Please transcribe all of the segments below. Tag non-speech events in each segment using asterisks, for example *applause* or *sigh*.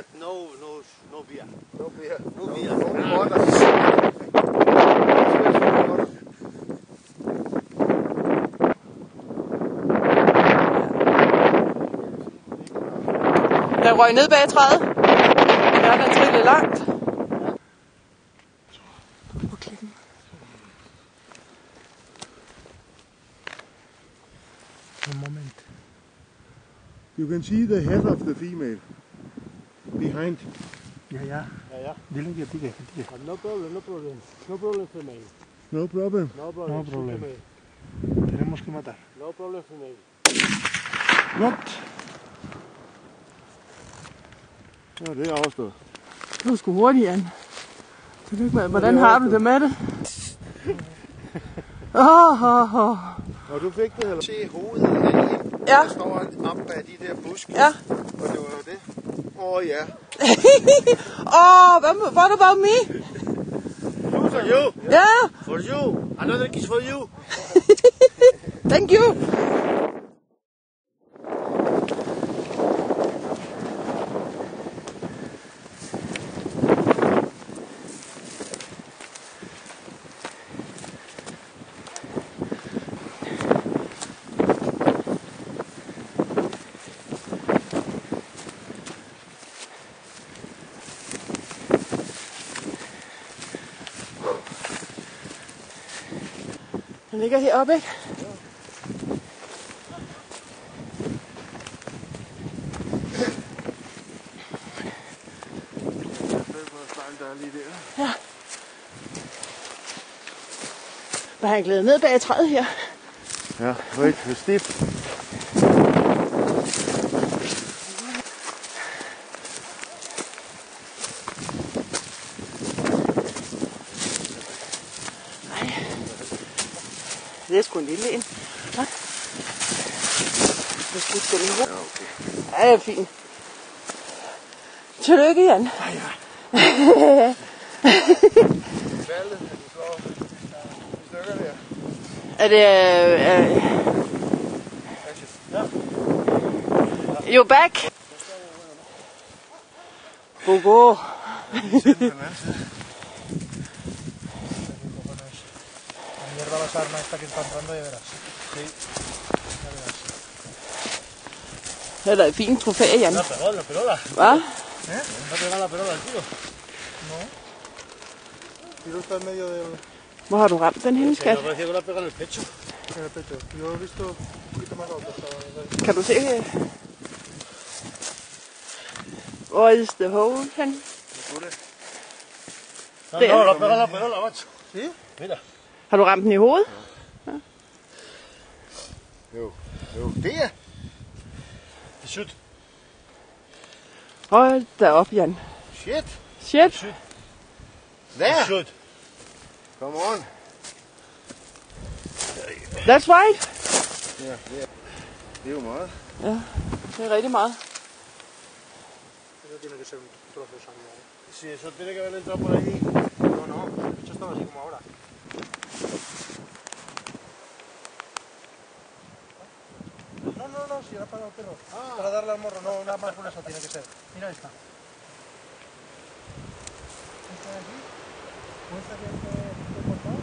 But no, no, no beer. No beer. No beer. No ah. water. Den røg ned bag træet. Ja, den trillede langt. På klippen. A moment. You can see the head of the female behind. Ja, ja. Yeah, yeah. Dile que pique, que pique. No problem, no problem. No problem, female. No problem. No problem. No problem. Tenemos que matar. No problem, female. What? Ja, det er afstået. Du er sgu hurtigt, Jan. Tillykke med. Hvordan har du det med det? Åh, åh, åh. Og du fik det, eller? Se hovedet af Ja. der står op bag de der buske. Ja. Og det var jo det. Oh, yeah. *laughs* Oh, Hvad- what about me? For you. Yeah. For you. Another kiss for you. *laughs* thank you. Ligger heroppe, ikke? Der er lige der. Var han glædet ned bag træet her? Ja, wait, det er stift. Det er sgu en lille en. Hva? Det er sgu sgu en Ja, okay. Ja, det er fint. Tillykke, Jan. Stykker *laughs* der. Er det... Øh, øh, you back? Bobo. *laughs* esa arma esta que está entrando ya verás. Sí, ya verás. Era el fin, trofé ella, ¿no? La pegó, la perola. ¿Ah? ¿Eh? No pegado la perola el tiro. No. El tiro está en medio del... Vos arrugar, tenés que... Yo parecía que la pega en el pecho. En el pecho. Yo lo he visto un poquito más alto. Que no sé What is the hole, Henry? No, no, la pega la perola, macho. ¿Sí? Mira. Har du ramt den i hovedet? Jo, jo. Der! Shoot. Hold da op, Jan. Shit! Shit. Der! Shoot. Come on! That's right. Ja, det er, det er jo meget. Det er rigtig meget. Eso tiene que ser un trozo de sangre. ¿eh? Sí, eso tiene que haber entrado por allí. No, no, el pecho estaba así como ahora. No, no, no, si era para el perro. Para darle al morro, no, nada más eso tiene que ser. Mira esta. Esta de aquí. O esta que he cortado.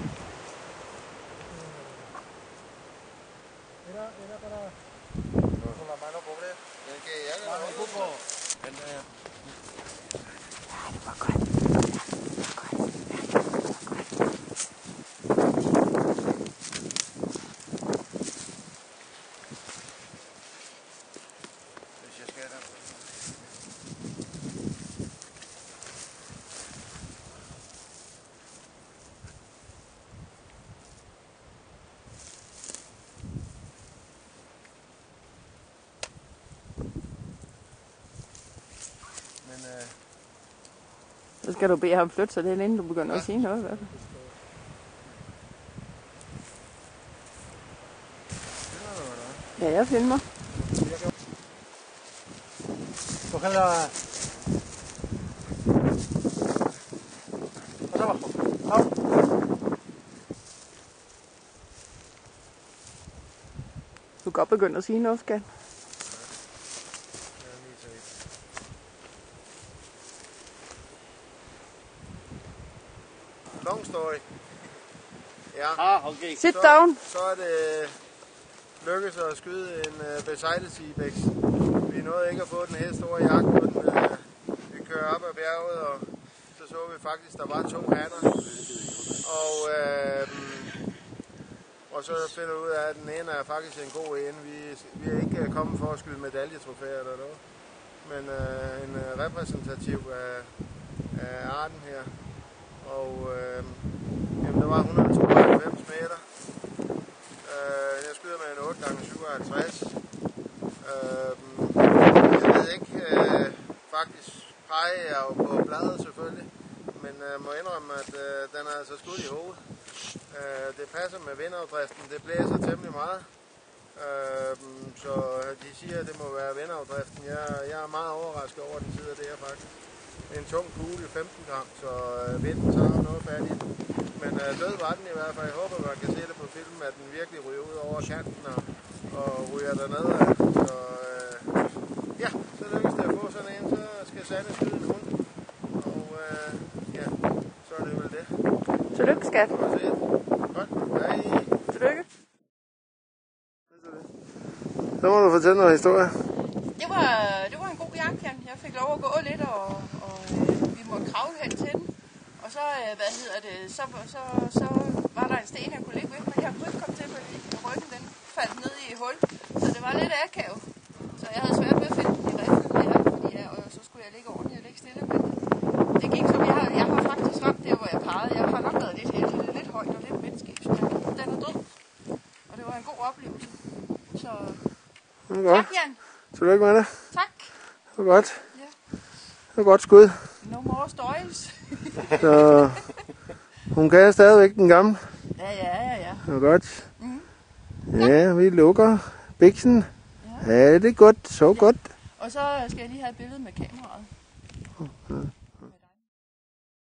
Eh, Era, era para... Con la mano, pobre. El que la Vamos, mano. Cuco. Hvis jeg skal der. Men øh, Så skal du bede ham flytte sig lidt, inden du begynder at sige noget. i hvert fald. Ja, jeg filmer. La... Más abajo. Au. Du kan godt begynde at sige noget, skat. Long story. Ja, Ah, okay. Sit så, down. så er det lykkedes at skyde en uh, besejlet ibex. Vi nåede ikke at få den helt store jagt på den. Uh, vi kører op ad bjerget, og så så vi faktisk, der var to hatter. Og, uh, og så finder vi ud af, at den ene er faktisk en god en. Vi, vi er ikke kommet for at skyde medaljetrofæer eller noget, men uh, en uh, repræsentativ af, af arten her. Og øh, jamen, der var 192 meter. Øh, jeg skyder med en 8 gange 57. Øh, jeg ved ikke, øh, faktisk peger jeg jo på bladet selvfølgelig, men øh, må indrømme, at øh, den er altså skudt i hovedet. Øh, det passer med vindafdriften, det blæser temmelig meget. Uh, så de siger, at det må være vindafdriften. Jeg, jeg er meget overrasket over, at den sidder der faktisk. En tung kugle, 15 gram, så uh, vinden tager noget fat i den. Men uh, død var den i hvert fald. Jeg håber, man kan se det på film, at den virkelig ryger ud over kanten og, og ryger derned af. Så uh, ja, så lykkes det at få sådan en, så skal Sanne skyde en hund. Og uh, ja, så er det vel det. Tillykke, skat. Godt. Hej. Tillykke. Så må du fortælle noget historie. Det var, det var en god jagt, Jan. Jeg fik lov at gå lidt, og, og øh, vi måtte kravle hen til den. Og så, øh, hvad hedder det, så, så, så var der en sten, jeg kunne ligge ved, men jeg kunne ikke komme til, fordi ryggen den faldt ned i et hul. Så det var lidt akavet. Så jeg havde svært ved at finde den i riflen her, fordi jeg, og så skulle jeg ligge ordentligt og ligge stille. Men det gik som, jeg har, jeg har faktisk ramt der, hvor jeg pegede. Jeg har nok været lidt heldig. Lidt højt og lidt vindskib, så den er død. Og det var en god oplevelse. Så godt. tak, Jan. Tillykke med det. Tak. Det var godt. Ja. Det var godt skud. No more stories. *laughs* Så hun kan stadigvæk den gamle. Ja, ja, ja, ja. Det var godt. Mhm. Ja, vi lukker biksen. Ja, det er godt. Så godt. Og så skal jeg lige have et billede med kameraet.